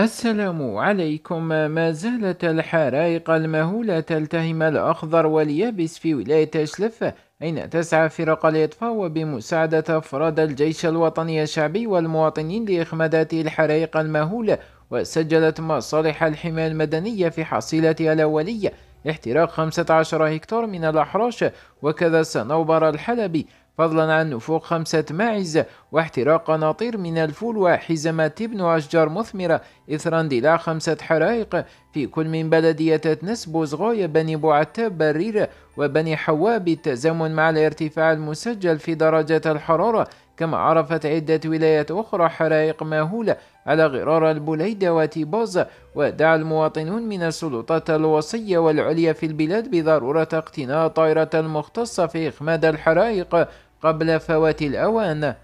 السلام عليكم. ما زالت الحرائق المهولة تلتهم الأخضر واليابس في ولاية أشلف أين تسعى فرق الإطفاء وبمساعدة أفراد الجيش الوطني الشعبي والمواطنين لإخماد الحرائق المهولة وسجلت مصالح الحماية المدنية في حصيلتها الأولية احتراق 15 هكتار من الأحراش وكذا صنوبر الحلبي فضلا عن نفوق خمسة ماعز واحتراق قناطير من الفول وحزمة تبن وأشجار مثمرة إثر اندلاع خمسة حرائق. في كل من بلدية نسب وزغاية بني بوعتاب بريرة وبني حواء بالتزامن مع الارتفاع المسجل في درجة الحرارة كما عرفت عدة ولايات أخرى حرائق ماهولة على غرار البليدة وتيباز ودعا المواطنون من السلطات الوصية والعليا في البلاد بضرورة اقتناء طائرة المختصة في إخماد الحرائق قبل فوات الأوان.